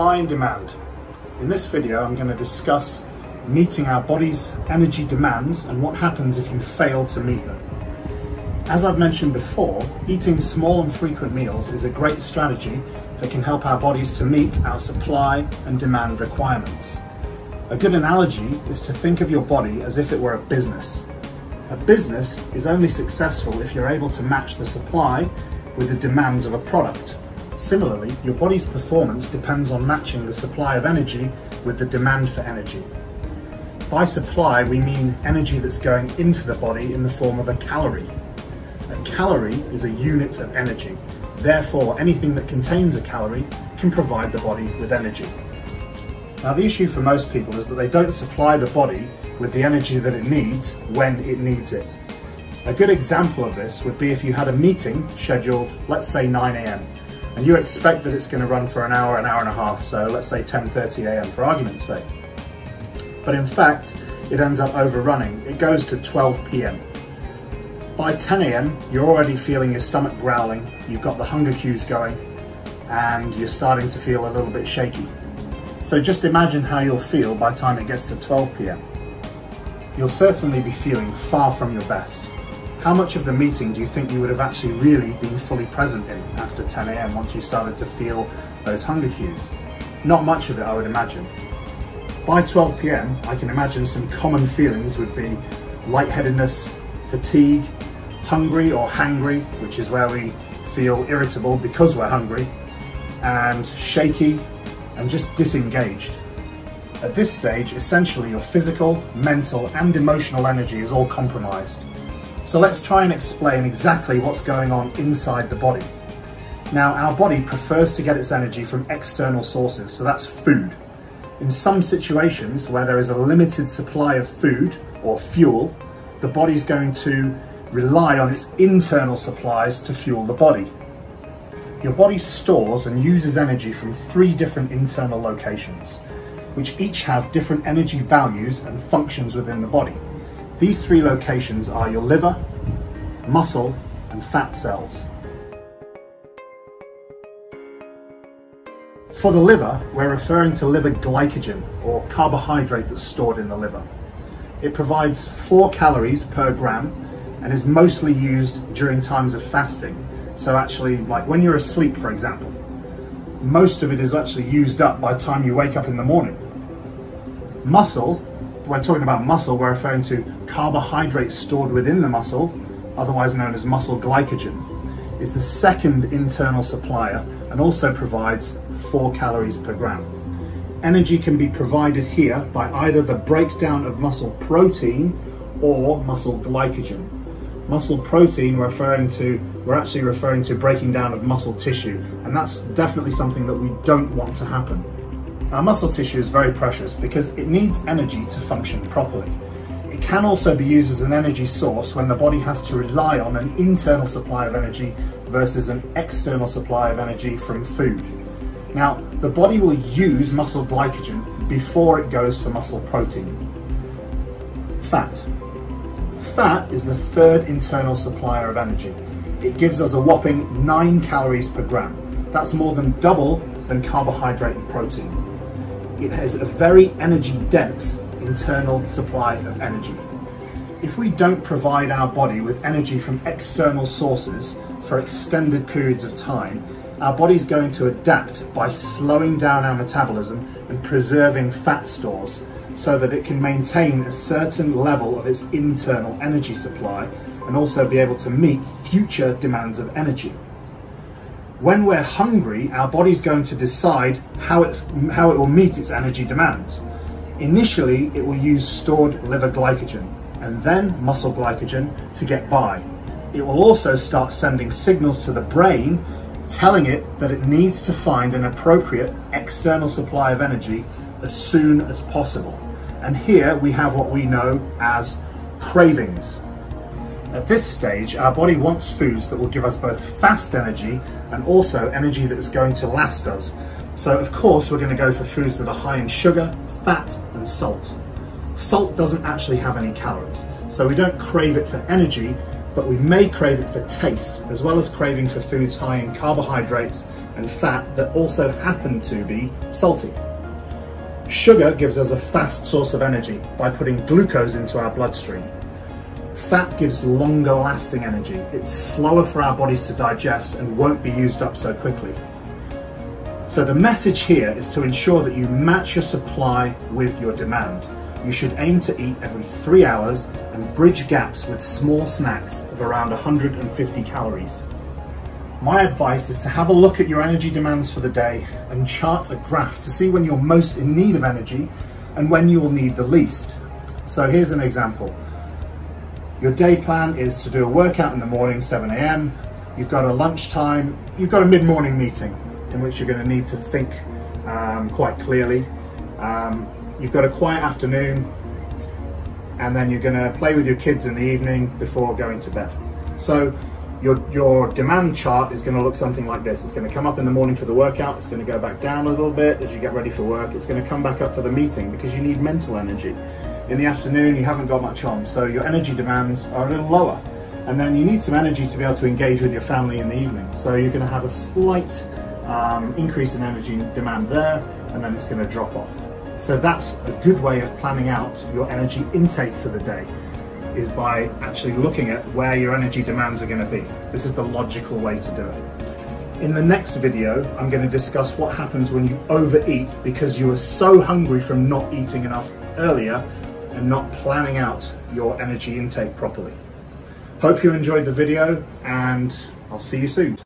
supply and demand. In this video, I'm going to discuss meeting our body's energy demands and what happens if you fail to meet them. As I've mentioned before, eating small and frequent meals is a great strategy that can help our bodies to meet our supply and demand requirements. A good analogy is to think of your body as if it were a business. A business is only successful if you're able to match the supply with the demands of a product. Similarly, your body's performance depends on matching the supply of energy with the demand for energy. By supply, we mean energy that's going into the body in the form of a calorie. A calorie is a unit of energy. Therefore, anything that contains a calorie can provide the body with energy. Now, the issue for most people is that they don't supply the body with the energy that it needs when it needs it. A good example of this would be if you had a meeting scheduled, let's say 9 a.m and you expect that it's going to run for an hour, an hour and a half, so let's say 10.30 a.m. for argument's sake. But in fact, it ends up overrunning. It goes to 12 p.m. By 10 a.m., you're already feeling your stomach growling, you've got the hunger cues going, and you're starting to feel a little bit shaky. So just imagine how you'll feel by the time it gets to 12 p.m. You'll certainly be feeling far from your best. How much of the meeting do you think you would have actually really been fully present in after 10 a.m. once you started to feel those hunger cues? Not much of it, I would imagine. By 12 p.m., I can imagine some common feelings would be lightheadedness, fatigue, hungry or hangry, which is where we feel irritable because we're hungry, and shaky and just disengaged. At this stage, essentially your physical, mental and emotional energy is all compromised. So let's try and explain exactly what's going on inside the body. Now, our body prefers to get its energy from external sources, so that's food. In some situations where there is a limited supply of food or fuel, the body's going to rely on its internal supplies to fuel the body. Your body stores and uses energy from three different internal locations, which each have different energy values and functions within the body. These three locations are your liver, muscle and fat cells. For the liver, we're referring to liver glycogen or carbohydrate that's stored in the liver. It provides four calories per gram and is mostly used during times of fasting. So actually, like when you're asleep, for example, most of it is actually used up by the time you wake up in the morning. Muscle when talking about muscle, we're referring to carbohydrates stored within the muscle, otherwise known as muscle glycogen, is the second internal supplier and also provides 4 calories per gram. Energy can be provided here by either the breakdown of muscle protein or muscle glycogen. Muscle protein referring to, we're actually referring to breaking down of muscle tissue, and that's definitely something that we don't want to happen. Our muscle tissue is very precious because it needs energy to function properly. It can also be used as an energy source when the body has to rely on an internal supply of energy versus an external supply of energy from food. Now, the body will use muscle glycogen before it goes for muscle protein. Fat. Fat is the third internal supplier of energy. It gives us a whopping 9 calories per gram. That's more than double than carbohydrate and protein it has a very energy dense internal supply of energy. If we don't provide our body with energy from external sources for extended periods of time, our body is going to adapt by slowing down our metabolism and preserving fat stores so that it can maintain a certain level of its internal energy supply and also be able to meet future demands of energy. When we're hungry, our body's going to decide how, it's, how it will meet its energy demands. Initially, it will use stored liver glycogen and then muscle glycogen to get by. It will also start sending signals to the brain telling it that it needs to find an appropriate external supply of energy as soon as possible. And here we have what we know as cravings. At this stage, our body wants foods that will give us both fast energy and also energy that is going to last us. So of course, we're going to go for foods that are high in sugar, fat and salt. Salt doesn't actually have any calories, so we don't crave it for energy, but we may crave it for taste, as well as craving for foods high in carbohydrates and fat that also happen to be salty. Sugar gives us a fast source of energy by putting glucose into our bloodstream. Fat gives longer lasting energy. It's slower for our bodies to digest and won't be used up so quickly. So the message here is to ensure that you match your supply with your demand. You should aim to eat every three hours and bridge gaps with small snacks of around 150 calories. My advice is to have a look at your energy demands for the day and chart a graph to see when you're most in need of energy and when you will need the least. So here's an example. Your day plan is to do a workout in the morning, 7 a.m. You've got a lunchtime, you've got a mid-morning meeting in which you're going to need to think um, quite clearly. Um, you've got a quiet afternoon, and then you're going to play with your kids in the evening before going to bed. So your, your demand chart is going to look something like this. It's going to come up in the morning for the workout. It's going to go back down a little bit as you get ready for work. It's going to come back up for the meeting because you need mental energy in the afternoon you haven't got much on, so your energy demands are a little lower. And then you need some energy to be able to engage with your family in the evening. So you're going to have a slight um, increase in energy demand there, and then it's going to drop off. So that's a good way of planning out your energy intake for the day is by actually looking at where your energy demands are going to be. This is the logical way to do it. In the next video, I'm going to discuss what happens when you overeat because you are so hungry from not eating enough earlier and not planning out your energy intake properly. Hope you enjoyed the video and I'll see you soon.